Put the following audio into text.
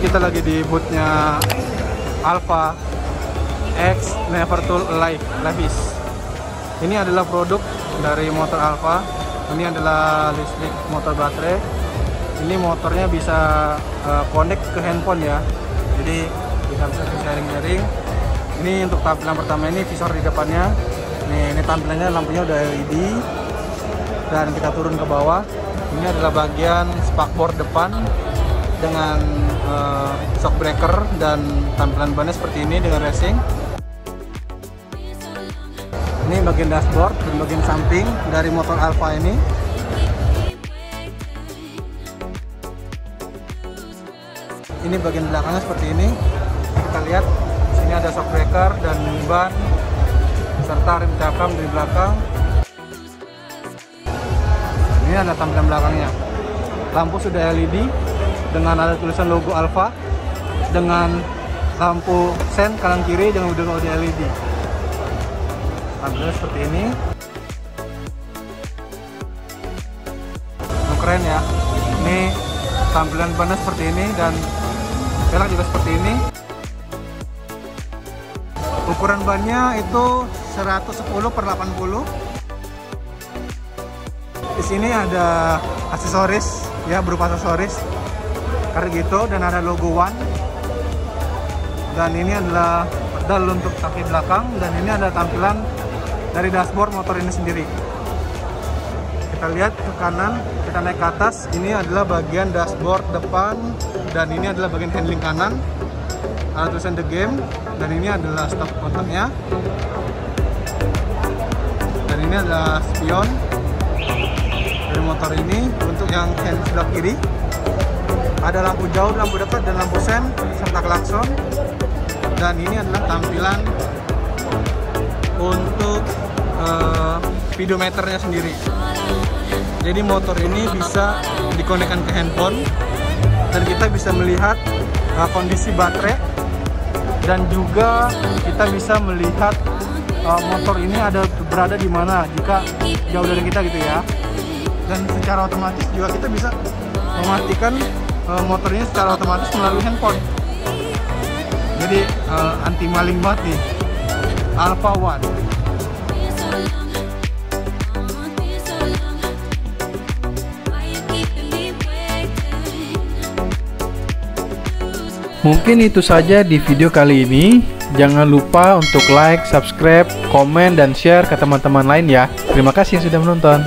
kita lagi di bootnya Alpha X Never Tool Life Levis. Ini adalah produk dari motor Alpha. Ini adalah listrik motor baterai. Ini motornya bisa uh, connect ke handphone ya. Jadi bisa bisa sharing-sharing. Ini untuk tampilan pertama ini visor di depannya. Nih, ini tampilannya lampunya udah LED. Dan kita turun ke bawah. Ini adalah bagian spakbor depan dengan uh, shock breaker dan tampilan bannya seperti ini dengan racing. Ini bagian dashboard dan bagian samping dari motor Alfa ini. Ini bagian belakangnya seperti ini. Kita lihat sini ada shock breaker dan ban serta rem cakram di belakang. Ini ada tampilan belakangnya. Lampu sudah LED dengan ada tulisan logo Alfa dengan lampu sen kanan kiri dengan udah udah LED tampilannya seperti ini. Oh, keren ya. Ini tampilan bannya seperti ini dan velg juga seperti ini. Ukuran bannya itu 110 per 80 di sini ada aksesoris ya berupa aksesoris kayak gitu dan ada logo One. Dan ini adalah pedal untuk kaki belakang dan ini ada tampilan dari dashboard motor ini sendiri. Kita lihat ke kanan kita naik ke atas. Ini adalah bagian dashboard depan dan ini adalah bagian handling kanan. Ada tulisan the game dan ini adalah stop kontaknya dan ini adalah spion dari motor ini untuk yang hand sebelah kiri ada lampu jauh, lampu dekat, dan lampu sen serta klakson. Dan ini adalah tampilan untuk uh, speedometernya sendiri. Jadi motor ini bisa dikonekkan ke handphone dan kita bisa melihat uh, kondisi baterai dan juga kita bisa melihat uh, motor ini ada berada di mana jika jauh dari kita gitu ya. Dan secara otomatis juga kita bisa memastikan uh, motornya secara otomatis melalui handphone jadi uh, anti maling banget nih Alpha One Mungkin itu saja di video kali ini. Jangan lupa untuk like, subscribe, komen, dan share ke teman-teman lain ya. Terima kasih sudah menonton.